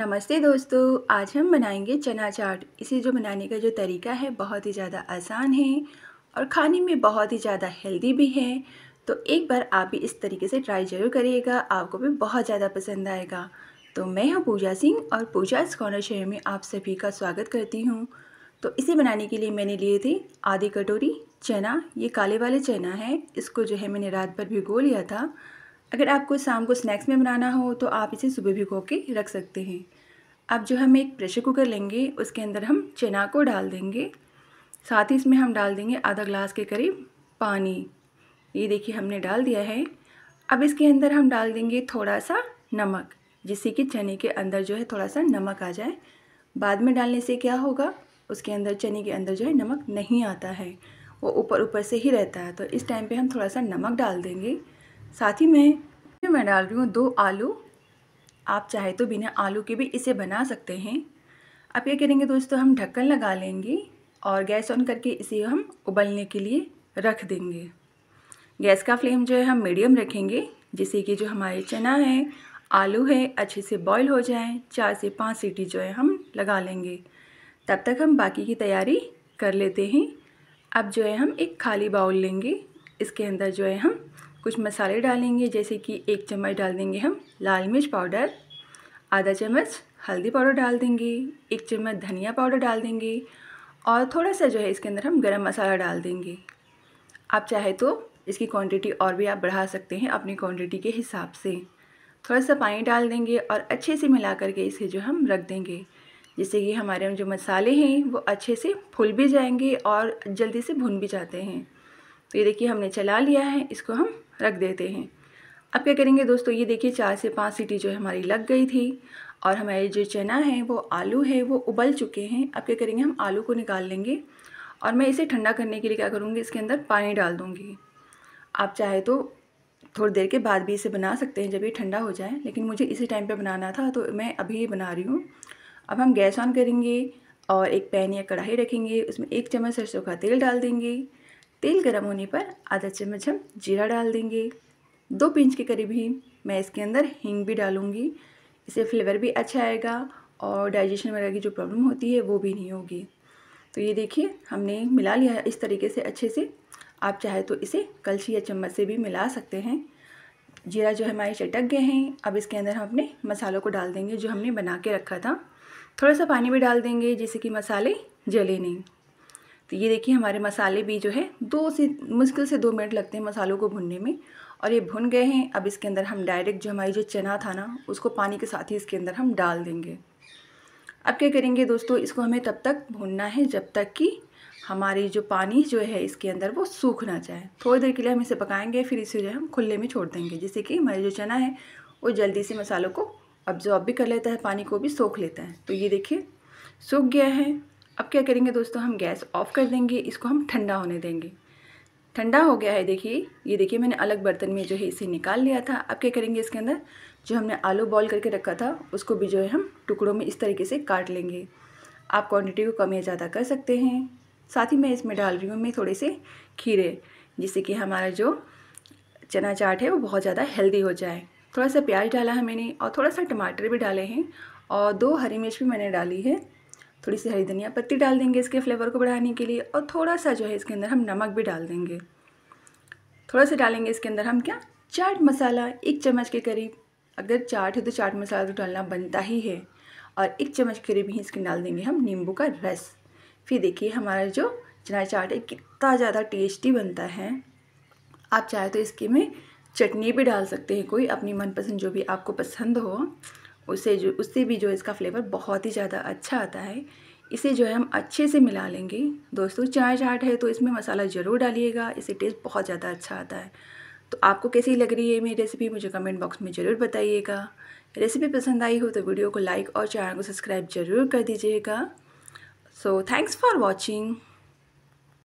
नमस्ते दोस्तों, आज हम बनाएँगे चना चाट। इसे जो बनाने का जो तरीका है, बहुत ही ज़्यादा आसान है और खाने में बहुत ही ज़्यादा हेल्दी भी है। तो एक बार आप भी इस तरीके से ट्राई ज़रूर करिएगा, आपको भी बहुत ज़्यादा पसंद आएगा। तो मैं हूँ पूजा सिंह और पूजा कॉर्नर शहर में आप सभी का स्वागत करती हूँ। तो इसे बनाने के लिए मैंने लिए थे आधी कटोरी, चना। ये काले वाले चना है, इसको जो है मैंने रात भर भिगो लिया था। अगर आपको शाम को स्नैक्स में बनाना हो तो आप इसे सुबह भिगो के रख सकते हैं। अब जो हम एक प्रेशर कुकर लेंगे, उसके अंदर हम चना को डाल देंगे। साथ ही इसमें हम डाल देंगे आधा ग्लास के करीब पानी। ये देखिए हमने डाल दिया है। अब इसके अंदर हम डाल देंगे थोड़ा सा नमक, जिससे कि चने के अंदर जो है थोड़ा सा नमक आ जाए। बाद में डालने से क्या होगा, उसके अंदर, चने के अंदर जो है नमक नहीं आता है। वो ऊपर ऊपर से ही रहता है। तो इस टाइम पे हम थोड़ा सा नमक डाल देंगे। साथ ही में मैं डाल रही हूँ दो आलू। आप चाहे तो बिना आलू के भी इसे बना सकते हैं। अब क्या करेंगे दोस्तों, हम ढक्कन लगा लेंगे और गैस ऑन करके इसे हम उबलने के लिए रख देंगे। गैस का फ्लेम जो है, हम मीडियम रखेंगे, जिससे कि जो हमारे चना है, आलू है, अच्छे से बॉईल हो जाए, चार से पाँच सीटी जो है हम लगा लेंगे। तब तक हम बाकी की तैयारी कर लेते हैं। अब जो है, हम एक खाली बाउल लेंगे। इसके अंदर जो है, हम कुछ मसाले डालेंगे, जैसे कि एक चम्मच डाल देंगे हम लाल मिर्च पाउडर, आधा चम्मच हल्दी पाउडर डाल देंगे, एक चम्मच धनिया पाउडर डाल देंगे और थोड़ा सा जो है इसके अंदर हम गरम मसाला डाल देंगे। आप चाहे तो इसकी क्वांटिटी और भी आप बढ़ा सकते हैं अपनी क्वांटिटी के हिसाब से। थोड़ा सा पानी डाल देंगे और अच्छे से मिला करके इसे जो हम रख देंगे, जिससे कि हमारे जो मसाले हैं वो अच्छे से फूल भी जाएँगे और जल्दी से भुन भी जाते हैं। तो ये देखिए हमने चला लिया है, इसको हम रख देते हैं। अब क्या करेंगे दोस्तों, ये देखिए चार से पाँच सीटी जो है हमारी लग गई थी और हमारे जो चना है, वो आलू है, वो उबल चुके हैं। अब क्या करेंगे, हम आलू को निकाल लेंगे और मैं इसे ठंडा करने के लिए क्या करूँगी, इसके अंदर पानी डाल दूँगी। आप चाहे तो थोड़ी देर के बाद भी इसे बना सकते हैं जब ये ठंडा हो जाए, लेकिन मुझे इसी टाइम पे बनाना था तो मैं अभी ये बना रही हूँ। अब हम गैस ऑन करेंगे और एक पैन या कढ़ाई रखेंगे, उसमें एक चम्मच सरसों का तेल डाल देंगे। तेल गर्म होने पर आधा चम्मच हम जीरा डाल देंगे। दो पिंच के करीब ही मैं इसके अंदर हींग भी डालूँगी। इससे फ्लेवर भी अच्छा आएगा और डाइजेशन वगैरह की जो प्रॉब्लम होती है वो भी नहीं होगी। तो ये देखिए, हमने मिला लिया है इस तरीके से अच्छे से। आप चाहे तो इसे कलछी या चम्मच से भी मिला सकते हैं। जीरा जो हमारे चटक गए हैं। अब इसके अंदर हम अपने मसालों को डाल देंगे जो हमने बना के रखा था। थोड़ा सा पानी भी डाल देंगे जिससे कि मसाले जले नहीं। तो ये देखिए हमारे मसाले भी जो है, दो से, मुश्किल से दो मिनट लगते हैं मसालों को भुनने में। और ये भुन गए हैं, अब इसके अंदर हम डायरेक्ट जो हमारी जो चना था ना, उसको पानी के साथ ही इसके अंदर हम डाल देंगे। अब क्या करेंगे दोस्तों, इसको हमें तब तक भूनना है जब तक कि हमारी जो पानी जो है इसके अंदर वो सूख ना जाए। थोड़ी देर के लिए हम इसे पकाएँगे, फिर इसे जो है हम खुले में छोड़ देंगे, जिससे कि हमारे जो चना है, वो जल्दी से मसालों को अब्जॉर्ब भी कर लेता है, पानी को भी सोख लेता है। तो ये देखिए, सूख गया है। अब क्या करेंगे दोस्तों? हम गैस ऑफ़ कर देंगे, इसको हम ठंडा होने देंगे। ठंडा हो गया है, देखिए। ये देखिए, मैंने अलग बर्तन में जो है इसे निकाल लिया था। अब क्या करेंगे इसके अंदर? जो हमने आलू बॉईल करके रखा था, उसको भी जो है हम टुकड़ों में इस तरीके से काट लेंगे। आप क्वांटिटी को कम या ज़्यादा कर सकते हैं। साथ ही मैं इसमें डाल रही हूँ, मैं थोड़े से खीरे, जिससे कि हमारा जो चना चाट है, वो बहुत ज़्यादा हेल्दी हो जाए। थोड़ा सा प्याज डाला है मैंने, और थोड़ा सा टमाटर भी डाले हैं, और दो हरी मिर्च भी मैंने डाली है। थोड़ी सी हरी धनिया पत्ती डाल देंगे इसके फ्लेवर को बढ़ाने के लिए और थोड़ा सा जो है इसके अंदर हम नमक भी डाल देंगे। थोड़ा सा डालेंगे इसके अंदर हम क्या? चाट मसाला, एक चम्मच के करीब। अगर चाट है तो चाट मसाला तो डालना बनता ही है। और एक चम्मच के करीब ही इसके डाल देंगे हम नींबू का रस। फिर देखिए हमारा जो चना चाट है, कितना ज़्यादा टेस्टी बनता है। आप चाहे तो इसके में चटनी भी डाल सकते हैं, कोई अपनी मनपसंद जो भी आपको पसंद हो। उससे जो, उससे भी जो इसका फ्लेवर बहुत ही ज़्यादा अच्छा आता है। इसे जो है हम अच्छे से मिला लेंगे। दोस्तों चाय चाट है तो इसमें मसाला ज़रूर डालिएगा। इससे टेस्ट बहुत ज़्यादा अच्छा आता है। तो आपको कैसी लग रही है मेरी रेसिपी मुझे कमेंट बॉक्स में ज़रूर बताइएगा। रेसिपी पसंद आई हो तो वीडियो को लाइक और चैनल को सब्सक्राइब ज़रूर कर दीजिएगा। So thanks for watching